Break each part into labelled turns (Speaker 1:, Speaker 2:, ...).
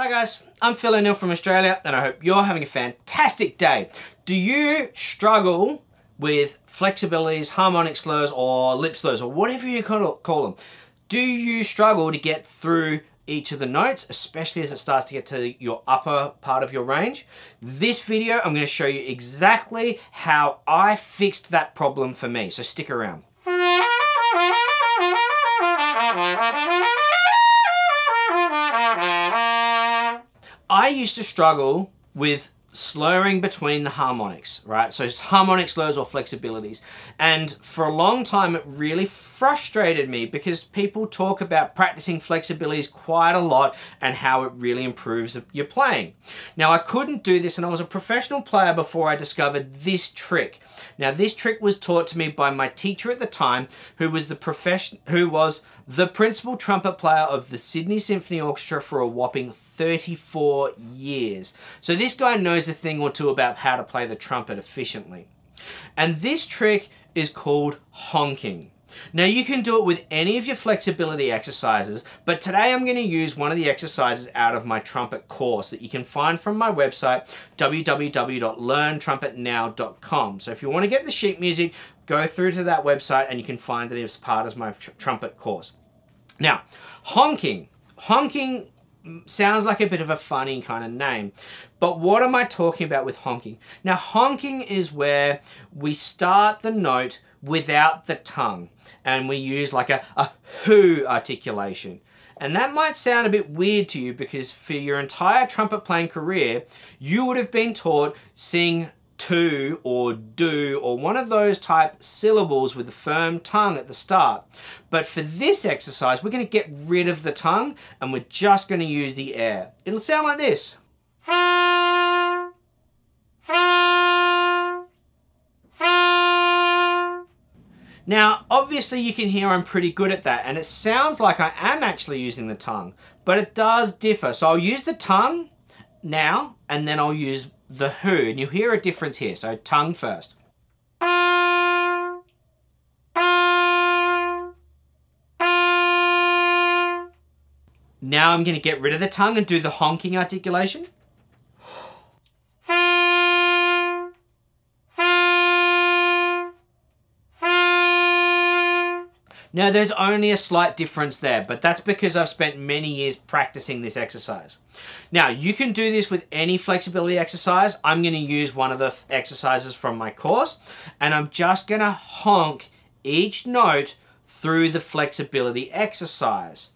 Speaker 1: Hi guys, I'm Phill O'Neill from Australia and I hope you're having a fantastic day. Do you struggle with flexibilities, harmonic slurs or lip slurs or whatever you call them? Do you struggle to get through each of the notes, especially as it starts to get to your upper part of your range? This video, I'm gonna show you exactly how I fixed that problem for me, so stick around. Used to struggle with slurring between the harmonics, right? So harmonic slurs or flexibilities. And for a long time, it really frustrated me because people talk about practicing flexibilities quite a lot and how it really improves your playing. Now, I couldn't do this and I was a professional player before I discovered this trick. Now, this trick was taught to me by my teacher at the time, who was the profession, who was the principal trumpet player of the Sydney Symphony Orchestra for a whopping 34 years. So this guy knows a thing or two about how to play the trumpet efficiently. And this trick is called honking. Now you can do it with any of your flexibility exercises, but today I'm going to use one of the exercises out of my trumpet course that you can find from my website, www.learntrumpetnow.com. So if you want to get the sheet music, go through to that website and you can find it as part of my tr trumpet course. Now, honking. Honking sounds like a bit of a funny kind of name. But what am I talking about with honking? Now, honking is where we start the note without the tongue and we use like a, a who articulation. And that might sound a bit weird to you because for your entire trumpet playing career, you would have been taught sing to or do or one of those type syllables with a firm tongue at the start. But for this exercise, we're going to get rid of the tongue and we're just going to use the air. It'll sound like this. Now, obviously you can hear I'm pretty good at that and it sounds like I am actually using the tongue, but it does differ. So I'll use the tongue now and then I'll use the who, and you hear a difference here. So tongue first. Now I'm going to get rid of the tongue and do the honking articulation. Now there's only a slight difference there, but that's because I've spent many years practicing this exercise. Now you can do this with any flexibility exercise. I'm gonna use one of the exercises from my course, and I'm just gonna honk each note through the flexibility exercise.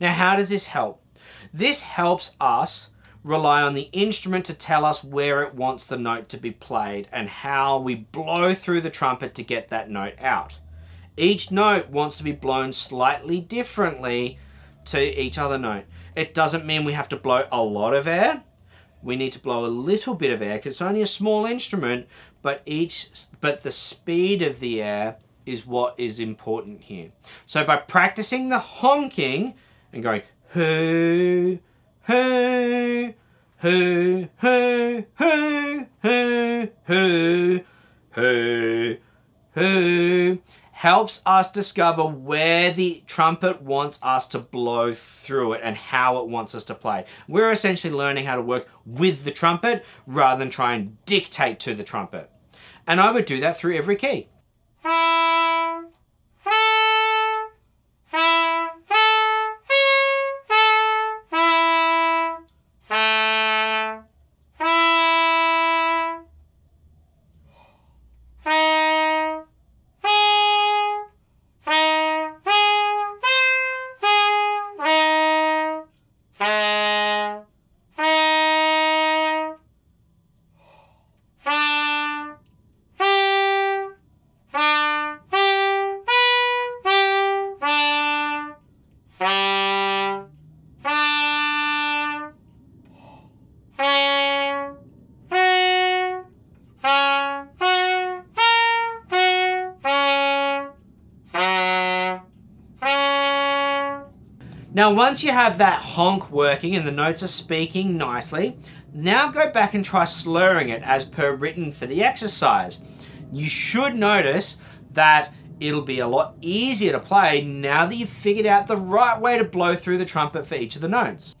Speaker 1: Now, how does this help? This helps us rely on the instrument to tell us where it wants the note to be played and how we blow through the trumpet to get that note out. Each note wants to be blown slightly differently to each other note. It doesn't mean we have to blow a lot of air. We need to blow a little bit of air because it's only a small instrument, but each but the speed of the air is what is important here. So by practicing the honking, and going who, who, who, who, who, who, who, who, who, helps us discover where the trumpet wants us to blow through it and how it wants us to play. We're essentially learning how to work with the trumpet rather than try and dictate to the trumpet. And I would do that through every key. Now, once you have that honk working and the notes are speaking nicely, now go back and try slurring it as per written for the exercise. You should notice that it'll be a lot easier to play now that you've figured out the right way to blow through the trumpet for each of the notes.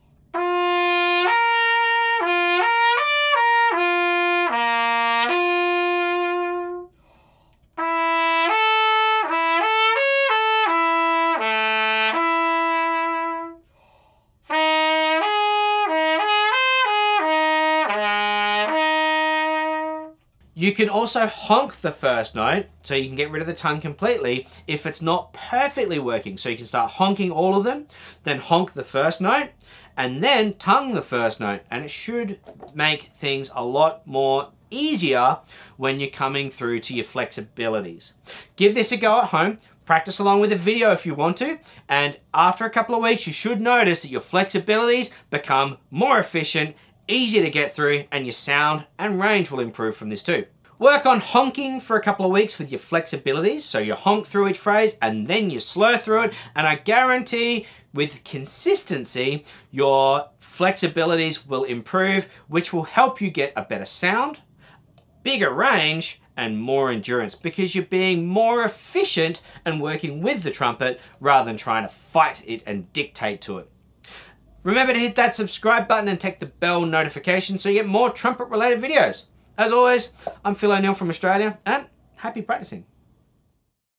Speaker 1: You can also honk the first note, so you can get rid of the tongue completely if it's not perfectly working. So you can start honking all of them, then honk the first note, and then tongue the first note. And it should make things a lot more easier when you're coming through to your flexibilities. Give this a go at home. Practice along with the video if you want to, and after a couple of weeks, you should notice that your flexibilities become more efficient easy to get through, and your sound and range will improve from this too. Work on honking for a couple of weeks with your flexibilities. So you honk through each phrase and then you slur through it. And I guarantee with consistency, your flexibilities will improve, which will help you get a better sound, bigger range, and more endurance because you're being more efficient and working with the trumpet rather than trying to fight it and dictate to it. Remember to hit that subscribe button and take the bell notification so you get more trumpet related videos. As always, I'm Phill O'Neill from Australia and happy practicing.